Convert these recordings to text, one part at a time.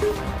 Fire!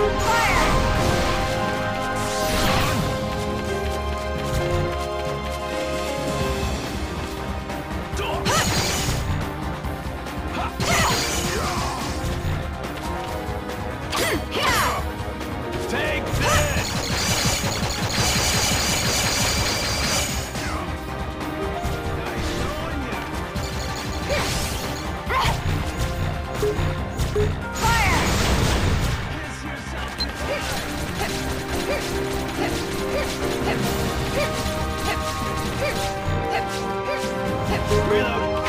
Fire! reload.